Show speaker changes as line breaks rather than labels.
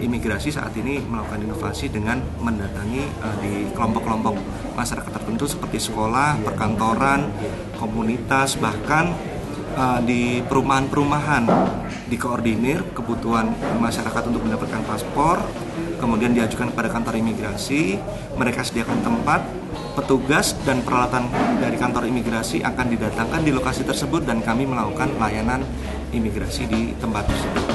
imigrasi saat ini melakukan inovasi dengan mendatangi eh, di kelompok-kelompok masyarakat tertentu seperti sekolah, perkantoran, komunitas, bahkan eh, di perumahan-perumahan dikoordinir kebutuhan masyarakat untuk mendapatkan paspor, kemudian diajukan kepada kantor imigrasi, mereka sediakan tempat, petugas dan peralatan dari kantor imigrasi akan didatangkan di lokasi tersebut dan kami melakukan layanan imigrasi di tempat tersebut.